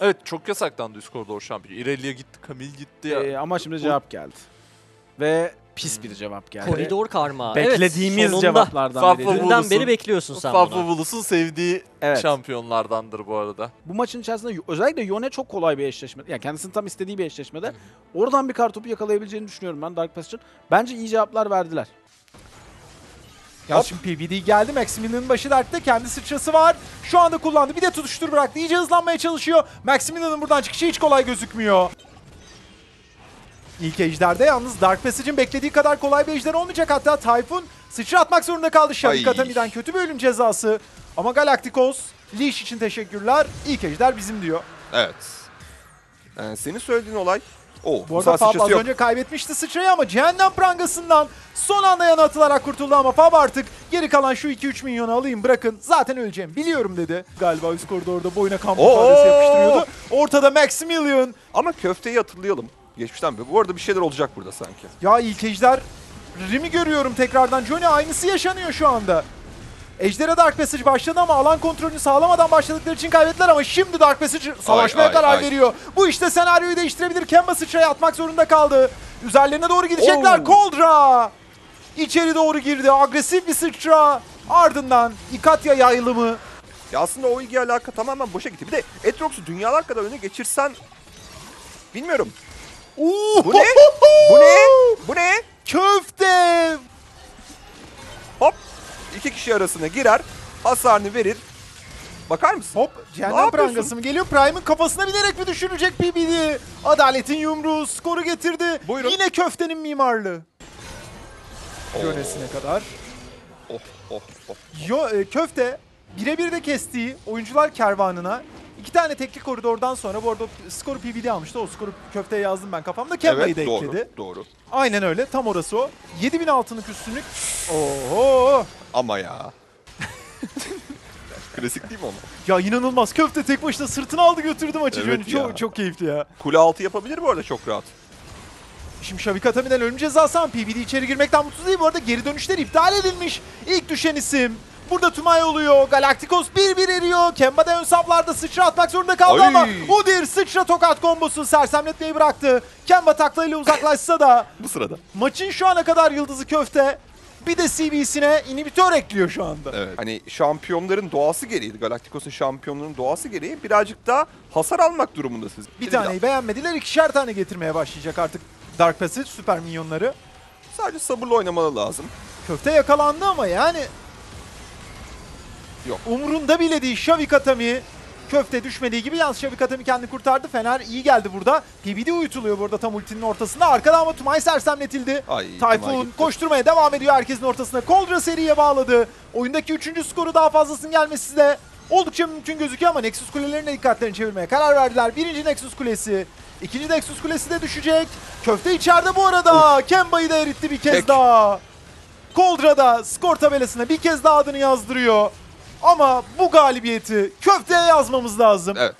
Evet çok yasaklandı üst koridor şampiyon. İrelia gitti, Kamil gitti. ya. Ee, ama şimdi cevap geldi. Ve pis bir cevap geldi. Koridor karma. Beklediğimiz evet, sonunda. cevaplardan biri. Dünden Bulus'un- beri bekliyorsun sen Fafo bunu. Bulus'un sevdiği Evet. şampiyonlardandır bu arada. Bu maçın içerisinde özellikle Yone çok kolay bir eşleşme. Yani kendisinin tam istediği bir eşleşmede. Oradan bir kartopu yakalayabileceğini düşünüyorum ben Dark Passage için. Bence iyi cevaplar verdiler. Ya şimdi PBD geldi. Maximilian'ın başı dertte. Kendi sıçrası var. Şu anda kullandı. Bir de tutuştur bıraktı. İyice hızlanmaya çalışıyor. Maximilian'ın buradan çıkışı hiç kolay gözükmüyor. İlk ejderde yalnız Dark Passage'in beklediği kadar kolay bir ejder olmayacak. Hatta Typhoon sıçra atmak zorunda kaldı Ay. Atami'den. Kötü bir ölüm cezası. Ama Galacticos, Leash için teşekkürler. İlk ejder bizim diyor. Evet. Yani senin söylediğin olay o. Bu arada Fab az önce kaybetmişti sıçrayı ama cehennem prangasından son anda yana atılarak kurtuldu ama Fab artık geri kalan şu 2-3 milyonu alayım bırakın zaten öleceğim biliyorum dedi. Galiba üst koridorda boyuna kamp Oo! ifadesi yapıştırıyordu. Ortada Maximilian. Ama köfteyi hatırlayalım. Geçmişten beri. Bu arada bir şeyler olacak burada sanki. Ya ilk ejder Rim'i görüyorum tekrardan. Johnny aynısı yaşanıyor şu anda. Ejder'e Dark Passage başladı ama alan kontrolünü sağlamadan başladıkları için kaybettiler ama şimdi Dark Passage savaşmaya ay, karar ay. veriyor. Bu işte senaryoyu değiştirebilir. Kemba sıçraya atmak zorunda kaldı. Üzerlerine doğru gidecekler. Oo. Koldra içeri doğru girdi. Agresif bir sıçra. Ardından Ikatya yaylımı. Ya aslında o ilgi alaka tamamen boşa gitti. Bir de Etrox'u dünyalar kadar öne geçirsen... Bilmiyorum. Uuu, Bu ne? Bu ne? Bu ne? Köfte. İki kişi arasına girer. Hasarını verir. Bakar mısın? Hop Ne cehennem prangası mı geliyor? Prime'ın kafasına bilerek mi düşürecek PBD? Adaletin yumruğu skoru getirdi. Buyurun. Yine köftenin mimarlığı. Yönesine kadar. Oh oh oh. Yo, e, köfte birebir de kestiği oyuncular kervanına iki tane tekli koridordan sonra bu arada skoru PBD almıştı. O skoru köfteye yazdım ben kafamda. Kemba'yı Evet da doğru. ekledi. Doğru. Aynen öyle. Tam orası o. 7000 altınlık üstünlük. Oho. Ama ya. Klasik değil mi ama? Ya inanılmaz. Köfte tek başına sırtını aldı götürdü maçı. Evet. Çok, çok keyifli ya. Kule altı yapabilir bu arada çok rahat. Şimdi Şavik Atami'den ölüm cezası ama PBD içeri girmekten mutsuz değil. Bu arada geri dönüşler iptal edilmiş. İlk düşen isim. Burada Tumay oluyor. Galacticos 1-1 eriyor. Kemba da ön saflarda sıçra atmak zorunda kaldı Ay. ama Udyr sıçra tokat kombosu sersemletmeyi bıraktı. Kemba taklayla uzaklaşsa da Bu sırada. maçın şu ana kadar yıldızı köfte. Bir de CB'sine inhibitör ekliyor şu anda. Evet. Hani şampiyonların doğası gereği, Galacticos'un şampiyonların doğası gereği birazcık daha hasar almak durumundasınız. Bir taneyi beğenmediler. ikişer tane getirmeye başlayacak artık Dark Passage süper minyonları. Sadece sabırlı oynamalı lazım. Köfte yakalandı ama yani Yok. umurunda bile değil Şavik Atami. Köfte düşmediği gibi yalnız Şavik Atami kendini kurtardı. Fener iyi geldi burada. PBD uyutuluyor burada tam ultinin ortasında. Arkada ama Tumay sersemletildi. Ay, gitti. koşturmaya devam ediyor herkesin ortasına. Koldra seriye bağladı. Oyundaki üçüncü skoru daha fazlasının gelmesi de oldukça mümkün gözüküyor ama Nexus kulelerine dikkatlerini çevirmeye karar verdiler. Birinci Nexus kulesi. ikinci Nexus kulesi de düşecek. Köfte içeride bu arada. Kemba'yı da eritti bir kez Tek. daha. Koldra da skor tabelasına bir kez daha adını yazdırıyor. Ama bu galibiyeti köfteye yazmamız lazım. Evet.